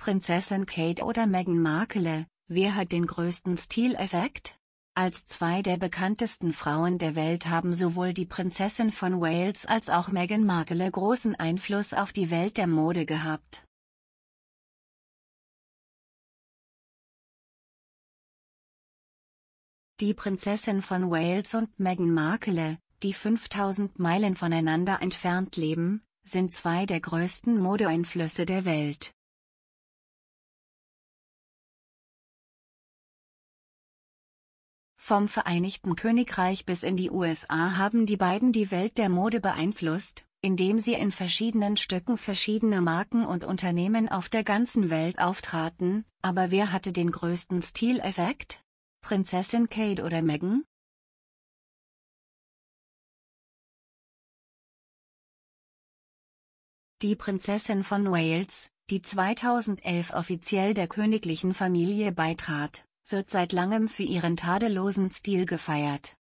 Prinzessin Kate oder Meghan Markle, wer hat den größten Stileffekt? Als zwei der bekanntesten Frauen der Welt haben sowohl die Prinzessin von Wales als auch Meghan Markle großen Einfluss auf die Welt der Mode gehabt. Die Prinzessin von Wales und Meghan Markle, die 5000 Meilen voneinander entfernt leben, sind zwei der größten Modeeinflüsse der Welt. Vom Vereinigten Königreich bis in die USA haben die beiden die Welt der Mode beeinflusst, indem sie in verschiedenen Stücken verschiedener Marken und Unternehmen auf der ganzen Welt auftraten, aber wer hatte den größten Stileffekt? Prinzessin Kate oder Meghan? Die Prinzessin von Wales, die 2011 offiziell der königlichen Familie beitrat, wird seit langem für ihren tadellosen Stil gefeiert.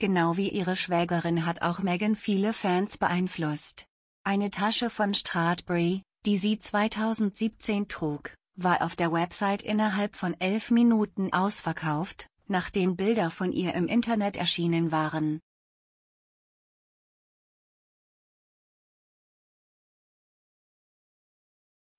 Genau wie ihre Schwägerin hat auch Meghan viele Fans beeinflusst. Eine Tasche von Stradbury, die sie 2017 trug, war auf der Website innerhalb von elf Minuten ausverkauft, nachdem Bilder von ihr im Internet erschienen waren.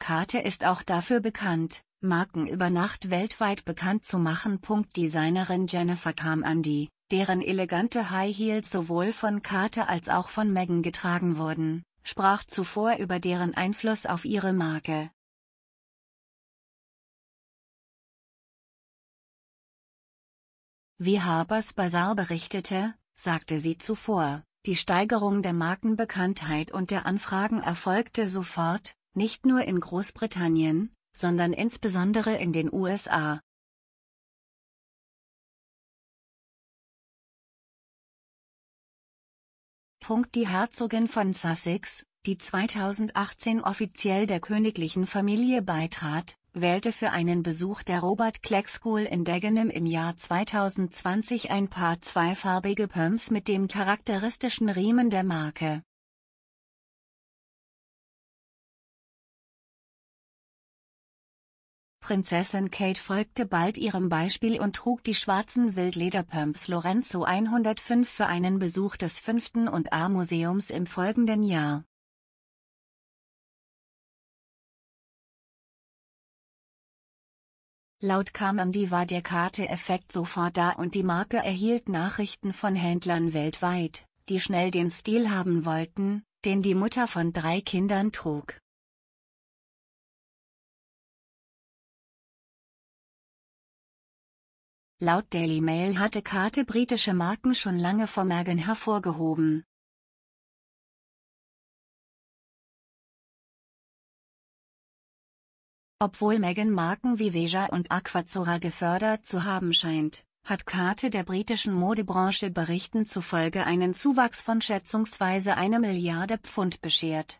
Kate ist auch dafür bekannt, Marken über Nacht weltweit bekannt zu machen. Designerin Jennifer Carmody, deren elegante High Heels sowohl von Kate als auch von Meghan getragen wurden, sprach zuvor über deren Einfluss auf ihre Marke. Wie Harper's Bazaar berichtete, sagte sie zuvor, die Steigerung der Markenbekanntheit und der Anfragen erfolgte sofort, nicht nur in Großbritannien, sondern insbesondere in den USA. Die Herzogin von Sussex, die 2018 offiziell der königlichen Familie beitrat, wählte für einen Besuch der Robert Kleck School in Dagenham im Jahr 2020 ein paar zweifarbige Pumps mit dem charakteristischen Riemen der Marke. Prinzessin Kate folgte bald ihrem Beispiel und trug die schwarzen Wildlederpumps Lorenzo 105 für einen Besuch des 5. und A-Museums im folgenden Jahr. Laut Carmody war der Karte-Effekt sofort da und die Marke erhielt Nachrichten von Händlern weltweit, die schnell den Stil haben wollten, den die Mutter von drei Kindern trug. Laut Daily Mail hatte Kate britische Marken schon lange vor Meghan hervorgehoben. Obwohl Meghan Marken wie Veja und Aquazzura gefördert zu haben scheint, hat Kate der britischen Modebranche Berichten zufolge einen Zuwachs von schätzungsweise eine Milliarde Pfund beschert.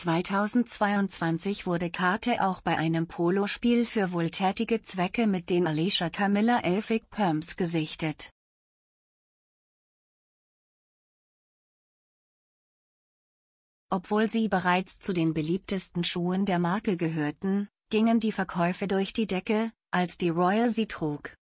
(2022) wurde Kate auch bei einem Polospiel für wohltätige Zwecke mit den Alicia Camilla Elphick Pumps gesichtet. Obwohl sie bereits zu den beliebtesten Schuhen der Marke gehörten, gingen die Verkäufe durch die Decke, als die Royal sie trug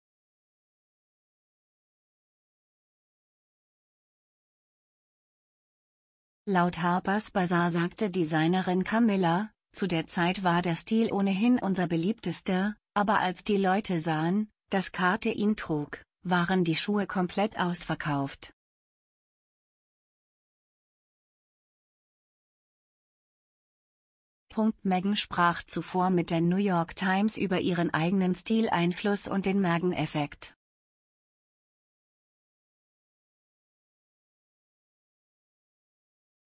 Laut Harper's Bazaar sagte Designerin Camilla, zu der Zeit war der Stil ohnehin unser beliebtester, aber als die Leute sahen, dass Kate ihn trug, waren die Schuhe komplett ausverkauft. Meghan sprach zuvor mit der New York Times über ihren eigenen Stileinfluss und den Meghan-Effekt.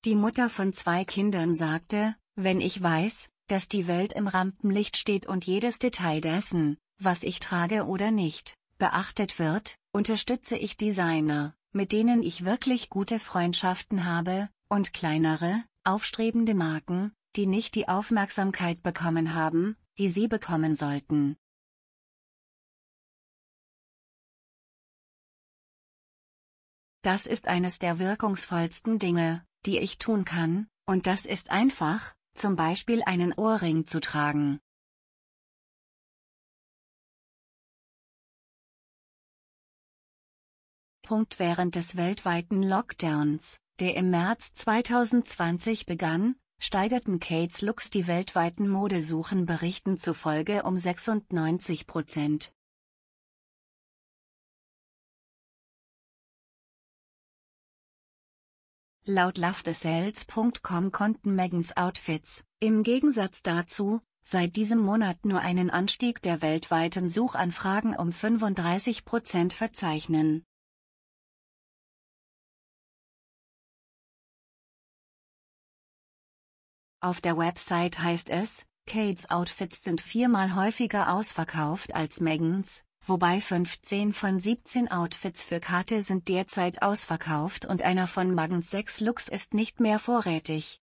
Die Mutter von zwei Kindern sagte, wenn ich weiß, dass die Welt im Rampenlicht steht und jedes Detail dessen, was ich trage oder nicht, beachtet wird, unterstütze ich Designer, mit denen ich wirklich gute Freundschaften habe, und kleinere, aufstrebende Marken, die nicht die Aufmerksamkeit bekommen haben, die sie bekommen sollten. Das ist eines der wirkungsvollsten Dinge, die ich tun kann, und das ist einfach, zum Beispiel einen Ohrring zu tragen. Punkt während des weltweiten Lockdowns, der im März 2020 begann, steigerten Kates Looks die weltweiten Modesuchen Berichten zufolge um 96 Prozent. Laut LoveTheSales.com konnten Megans Outfits, im Gegensatz dazu, seit diesem Monat nur einen Anstieg der weltweiten Suchanfragen um 35 Prozent verzeichnen. Auf der Website heißt es, Kates Outfits sind viermal häufiger ausverkauft als Megans, wobei 15 von 17 Outfits für Kate sind derzeit ausverkauft und einer von Megans sechs Looks ist nicht mehr vorrätig.